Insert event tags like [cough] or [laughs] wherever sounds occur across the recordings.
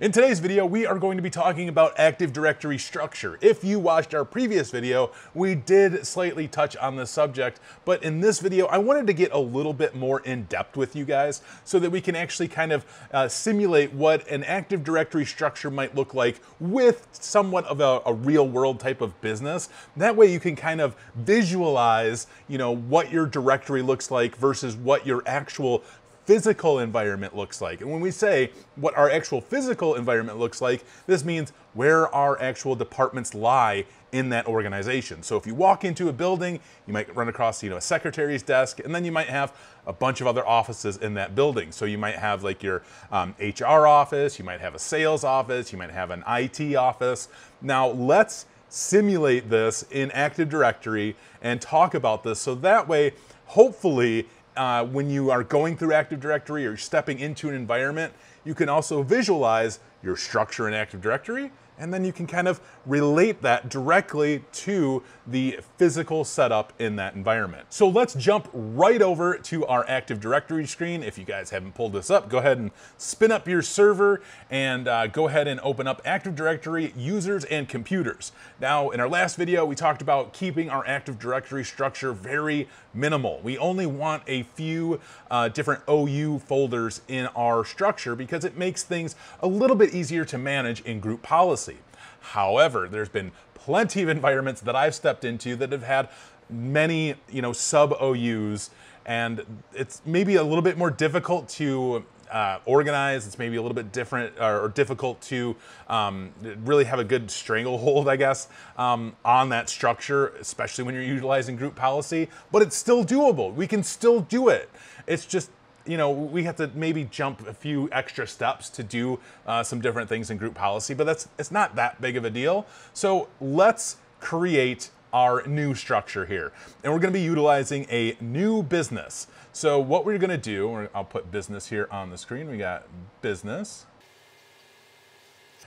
In today's video, we are going to be talking about Active Directory structure. If you watched our previous video, we did slightly touch on this subject, but in this video, I wanted to get a little bit more in depth with you guys so that we can actually kind of uh, simulate what an Active Directory structure might look like with somewhat of a, a real world type of business. That way you can kind of visualize, you know, what your directory looks like versus what your actual physical environment looks like. And when we say what our actual physical environment looks like, this means where our actual departments lie in that organization. So if you walk into a building, you might run across, you know, a secretary's desk, and then you might have a bunch of other offices in that building. So you might have like your um, HR office, you might have a sales office, you might have an IT office. Now let's simulate this in Active Directory and talk about this so that way, hopefully uh, when you are going through Active Directory or stepping into an environment, you can also visualize your structure in Active Directory and then you can kind of relate that directly to the physical setup in that environment. So let's jump right over to our Active Directory screen. If you guys haven't pulled this up, go ahead and spin up your server and uh, go ahead and open up Active Directory users and computers. Now, in our last video, we talked about keeping our Active Directory structure very minimal. We only want a few uh, different OU folders in our structure because it makes things a little bit easier to manage in group policy. However, there's been plenty of environments that I've stepped into that have had many, you know, sub OUs, and it's maybe a little bit more difficult to uh, organize. It's maybe a little bit different or, or difficult to um, really have a good stranglehold, I guess, um, on that structure, especially when you're utilizing group policy. But it's still doable. We can still do it. It's just you know, we have to maybe jump a few extra steps to do uh, some different things in group policy, but that's it's not that big of a deal. So let's create our new structure here. And we're gonna be utilizing a new business. So what we're gonna do, I'll put business here on the screen. We got business.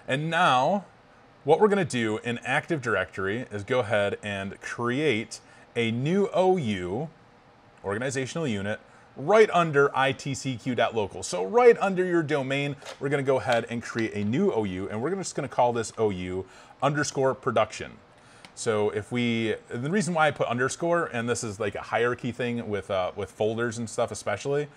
And now what we're gonna do in Active Directory is go ahead and create a new OU, organizational unit, right under itcq.local. So right under your domain, we're gonna go ahead and create a new OU, and we're just gonna call this OU underscore production. So if we, the reason why I put underscore, and this is like a hierarchy thing with, uh, with folders and stuff especially,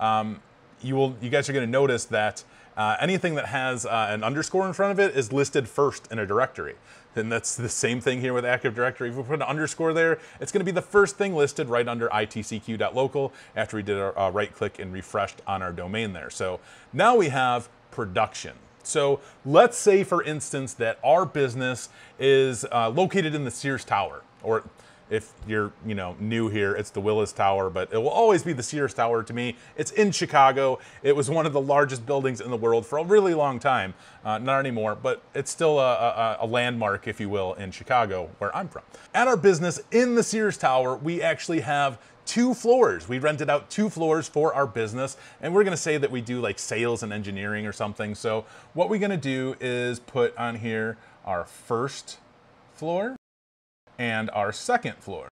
um, you will, you guys are gonna notice that uh, anything that has uh, an underscore in front of it is listed first in a directory. And that's the same thing here with Active Directory. If we put an underscore there, it's going to be the first thing listed right under itcq.local after we did a uh, right click and refreshed on our domain there. So now we have production. So let's say, for instance, that our business is uh, located in the Sears Tower, or if you're you know new here it's the willis tower but it will always be the sears tower to me. It's in chicago. It was one of the largest buildings in the world for a really long time. Uh, not anymore but it's still a, a, a, landmark if you will in chicago where i'm from. At our business in the sears tower we actually have two floors. We rented out two floors for our business and we're going to say that we do like sales and engineering or something. So what we're going to do is put on here our first floor and our second floor.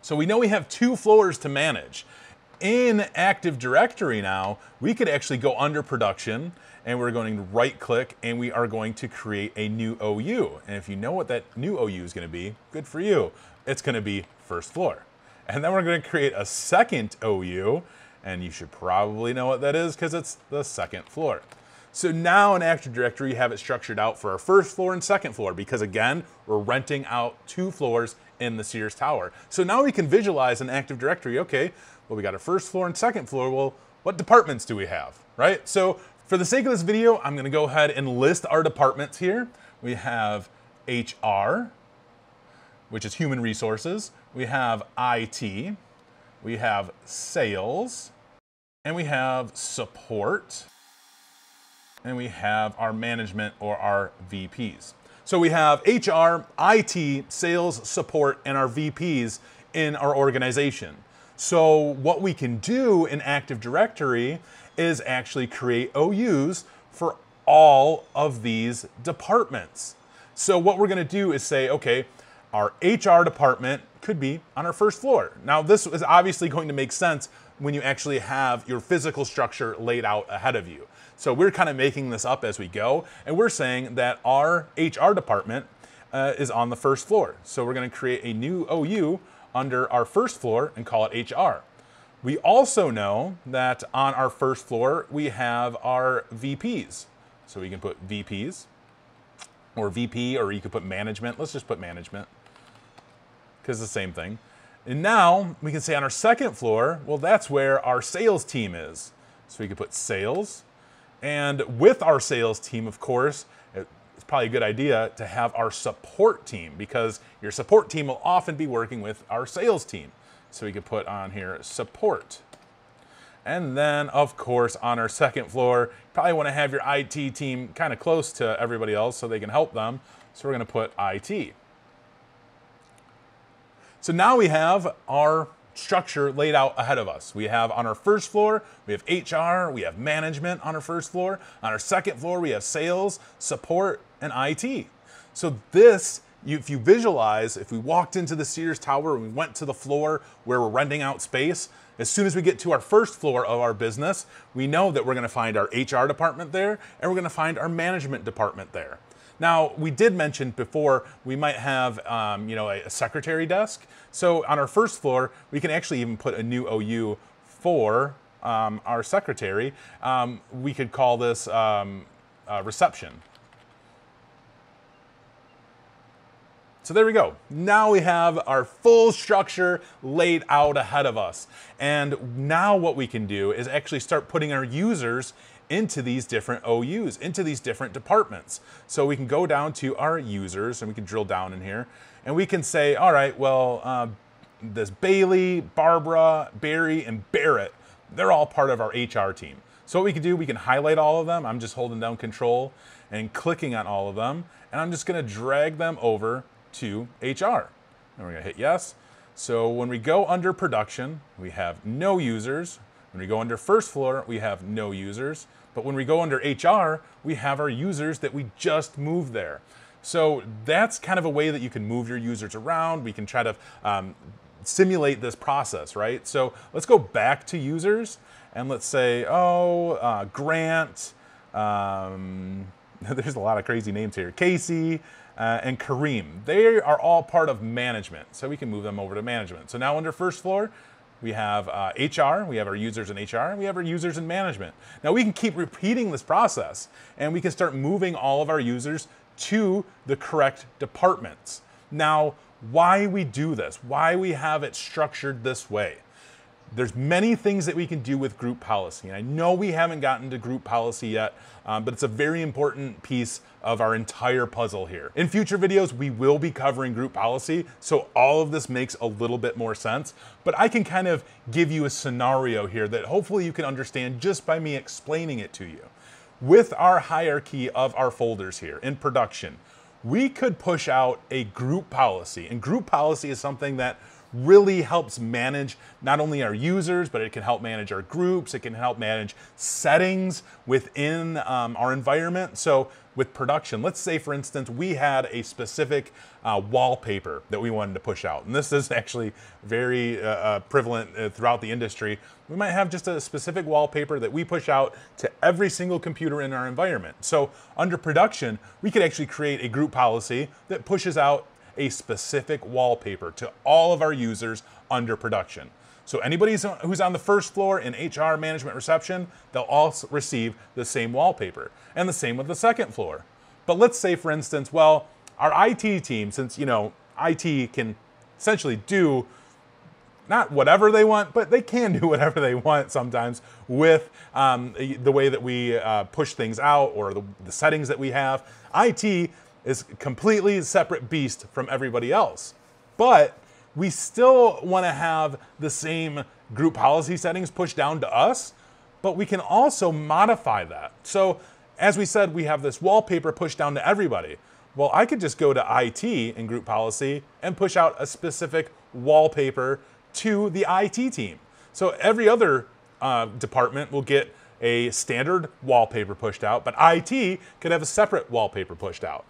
So we know we have two floors to manage. In Active Directory now, we could actually go under production and we're going to right click and we are going to create a new OU. And if you know what that new OU is going to be, good for you. It's going to be first floor. And then we're going to create a second OU and you should probably know what that is because it's the second floor. So now in Active Directory, you have it structured out for our first floor and second floor because again, we're renting out two floors in the Sears Tower. So now we can visualize in Active Directory, okay, well, we got our first floor and second floor. Well, what departments do we have, right? So for the sake of this video, I'm gonna go ahead and list our departments here. We have HR, which is human resources. We have IT, we have sales, and we have support and we have our management or our VPs. So we have HR, IT, sales, support, and our VPs in our organization. So what we can do in Active Directory is actually create OUs for all of these departments. So what we're gonna do is say, okay, our HR department could be on our first floor. Now this is obviously going to make sense when you actually have your physical structure laid out ahead of you. So we're kind of making this up as we go, and we're saying that our HR department uh, is on the first floor. So we're going to create a new OU under our first floor and call it HR. We also know that on our first floor, we have our VPs. So we can put VPs or VP, or you could put management. Let's just put management because it's the same thing. And now we can say on our second floor, well, that's where our sales team is. So we could put sales. And with our sales team, of course, it's probably a good idea to have our support team because your support team will often be working with our sales team. So we could put on here support. And then, of course, on our second floor, you probably want to have your IT team kind of close to everybody else so they can help them. So we're going to put IT. So now we have our structure laid out ahead of us. We have on our first floor, we have HR, we have management on our first floor. On our second floor, we have sales, support, and IT. So this if you visualize, if we walked into the Sears Tower and we went to the floor where we're renting out space, as soon as we get to our first floor of our business, we know that we're going to find our HR department there and we're going to find our management department there. Now, we did mention before we might have, um, you know, a, a secretary desk. So on our first floor, we can actually even put a new OU for um, our secretary. Um, we could call this um, uh, reception. So there we go. Now we have our full structure laid out ahead of us. And now what we can do is actually start putting our users into these different OUs, into these different departments. So we can go down to our users and we can drill down in here and we can say, all right, well, uh, this Bailey, Barbara, Barry, and Barrett, they're all part of our HR team. So what we can do, we can highlight all of them. I'm just holding down control and clicking on all of them. And I'm just gonna drag them over to HR. And we're gonna hit yes. So when we go under production, we have no users. When we go under first floor, we have no users. But when we go under HR, we have our users that we just moved there. So that's kind of a way that you can move your users around. We can try to um, simulate this process, right? So let's go back to users and let's say, oh, uh, Grant, um, [laughs] there's a lot of crazy names here. Casey, uh, and Kareem. They are all part of management, so we can move them over to management. So now under first floor, we have uh, HR, we have our users in HR, and we have our users in management. Now we can keep repeating this process, and we can start moving all of our users to the correct departments. Now, why we do this, why we have it structured this way. There's many things that we can do with group policy. And I know we haven't gotten to group policy yet, um, but it's a very important piece of our entire puzzle here. In future videos, we will be covering group policy, so all of this makes a little bit more sense, but I can kind of give you a scenario here that hopefully you can understand just by me explaining it to you. With our hierarchy of our folders here in production, we could push out a group policy, and group policy is something that really helps manage not only our users, but it can help manage our groups. It can help manage settings within um, our environment. So with production, let's say for instance, we had a specific uh, wallpaper that we wanted to push out. And this is [laughs] actually very uh, uh, prevalent uh, throughout the industry. We might have just a specific wallpaper that we push out to every single computer in our environment. So under production, we could actually create a group policy that pushes out a specific wallpaper to all of our users under production. So anybody who's on the first floor in HR management reception, they'll all receive the same wallpaper. And the same with the second floor. But let's say for instance, well, our IT team, since you know, IT can essentially do not whatever they want, but they can do [laughs] whatever they want sometimes with um, the way that we uh, push things out or the, the settings that we have. IT is completely separate beast from everybody else. But we still want to have the same group policy settings pushed down to us, but we can also modify that. So as we said, we have this wallpaper pushed down to everybody. Well, I could just go to IT in group policy and push out a specific wallpaper to the IT team. So every other uh, department will get a standard wallpaper pushed out, but IT could have a separate wallpaper pushed out.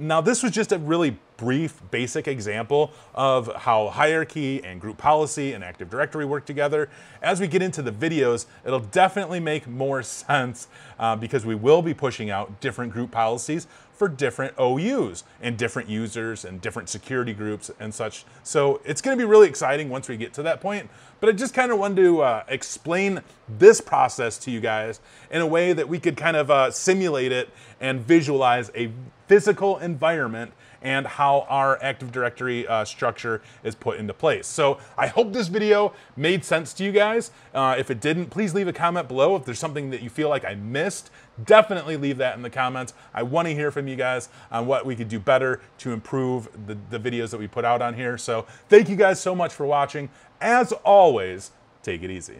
Now, this was just a really brief, basic example of how hierarchy and group policy and Active Directory work together. As we get into the videos, it'll definitely make more [laughs] sense uh, because we will be pushing out different group policies for different OUs and different users and different security groups and such. So it's going to be really exciting once we get to that point. But I just kind of wanted to uh, explain this process to you guys in a way that we could kind of uh, simulate it and visualize a physical environment and how our Active Directory uh, structure is put into place. So I hope this video made sense to you guys. Uh, if it didn't, please leave a comment below. If there's something that you feel like I missed, definitely leave that in the comments. I want to hear from you guys on what we could do better to improve the, the videos that we put out on here. So thank you guys so much for watching. As always, take it easy.